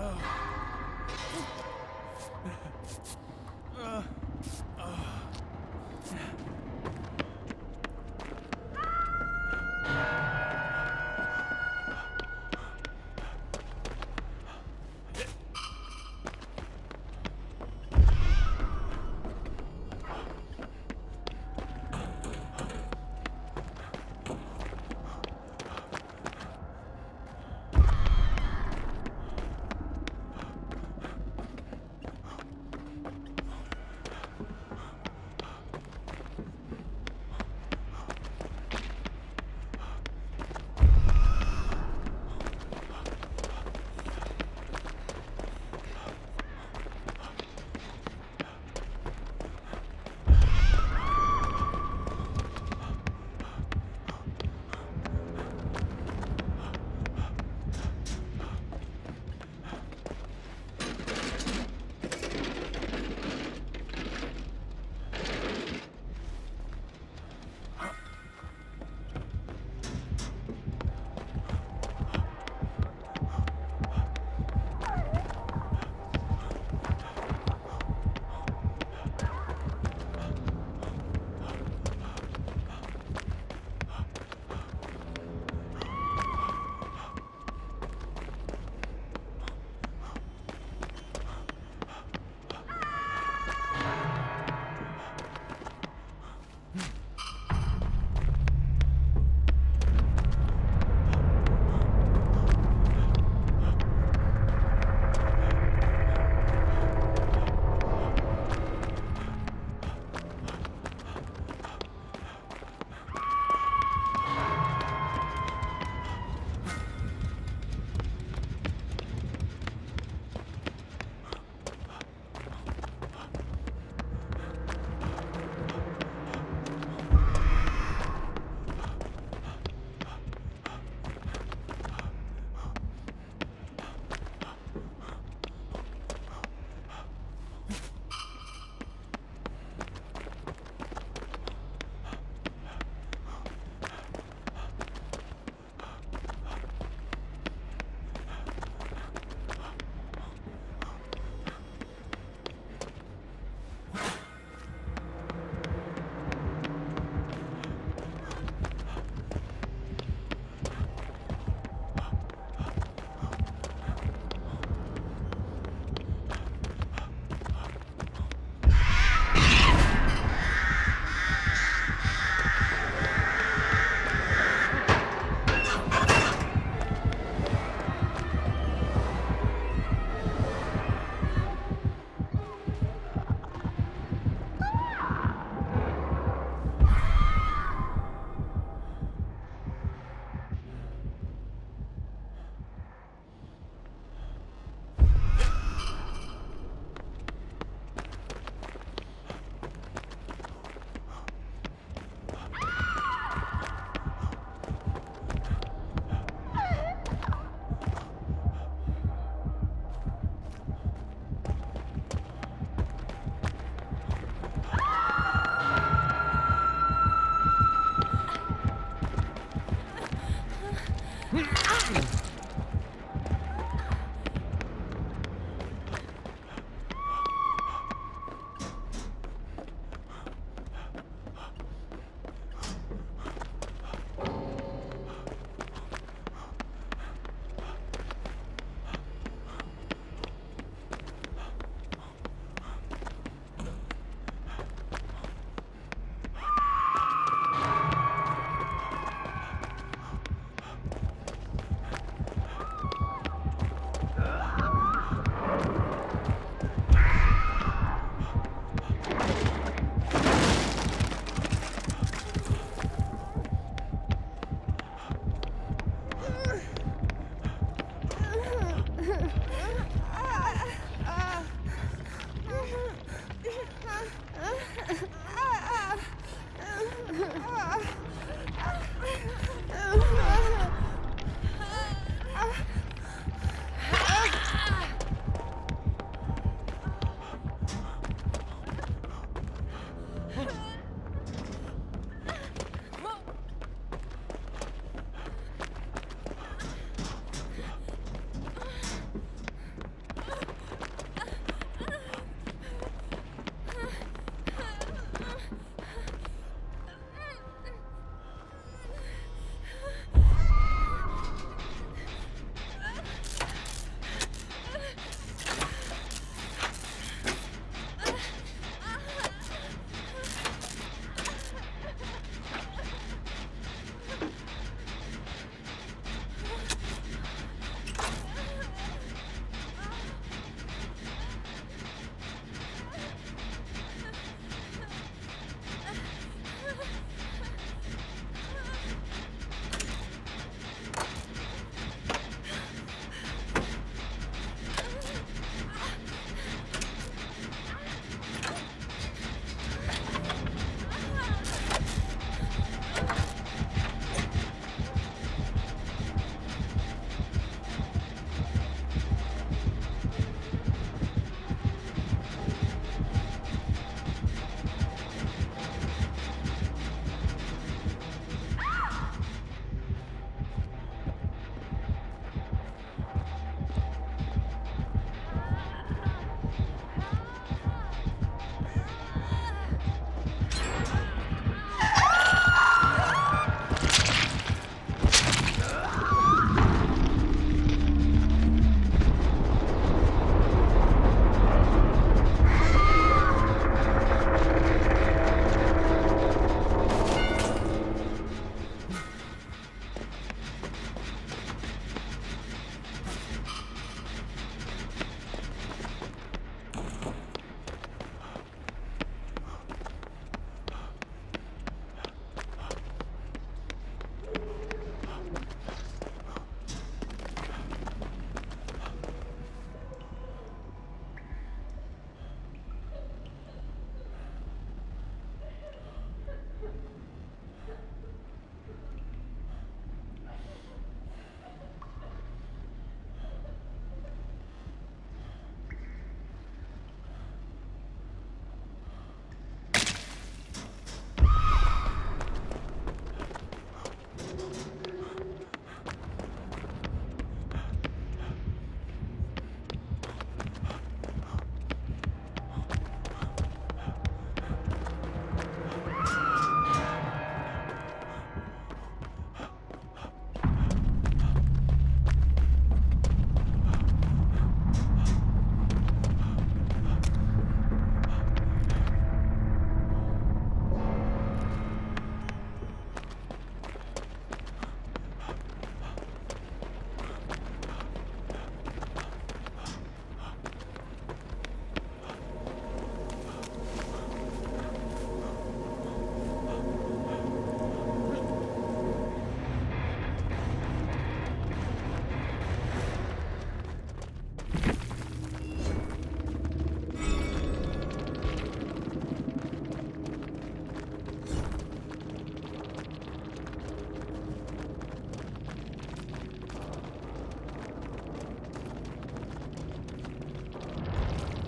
Oh.